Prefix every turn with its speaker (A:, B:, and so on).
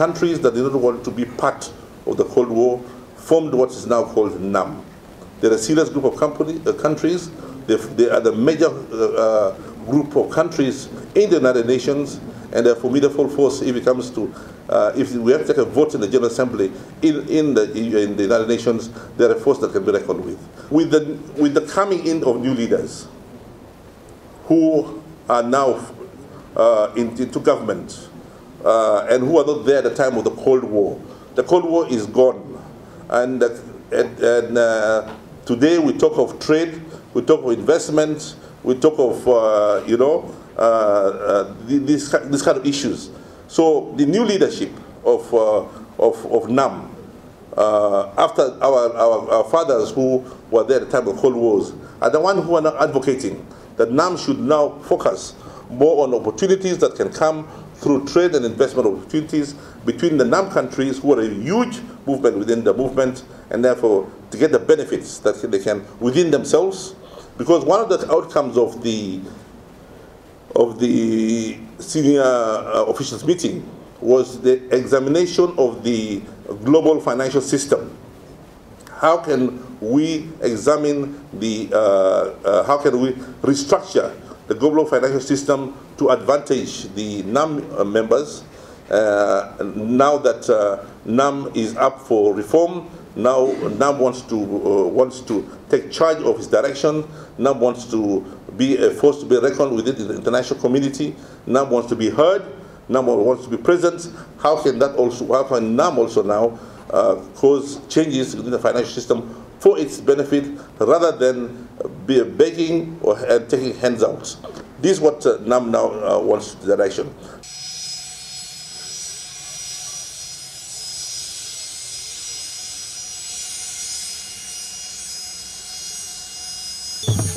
A: countries that did not want to be part of the Cold War formed what is now called NAM. They're a serious group of company, uh, countries. They, they, are the major uh, uh, group of countries in the United Nations, and they're a formidable force if it comes to, uh, if we have to take a vote in the General Assembly in, in, the, in the United Nations, they're a force that can be reckoned with. With the, with the coming in of new leaders who are now uh, into government uh, and who were not there at the time of the Cold War, the Cold War is gone. And, and, and Today we talk of trade, we talk of investment, we talk of, uh, you know, uh, uh, these, these kind of issues. So the new leadership of, uh, of, of NAM, uh, after our, our, our, fathers who were there at the time of Cold Wars, are the ones who are now advocating that NAM should now focus more on opportunities that can come through trade and investment opportunities between the NAM countries who are a huge movement within the movement and therefore to get the benefits that they can within themselves. Because one of the outcomes of the of the senior uh, officials meeting was the examination of the global financial system. How can we examine the, uh, uh, how can we restructure the global financial system to advantage the NAM uh, members uh, now that uh, NAM is up for reform now NAM wants to uh, wants to take charge of his direction. NAM wants to be a force to be reckoned with in the international community. NAM wants to be heard. NAM wants to be present. How can that also? How can NAM also now uh, cause changes in the financial system for its benefit rather than uh, be begging or taking hands out. This is what uh, NAM now wants direction. you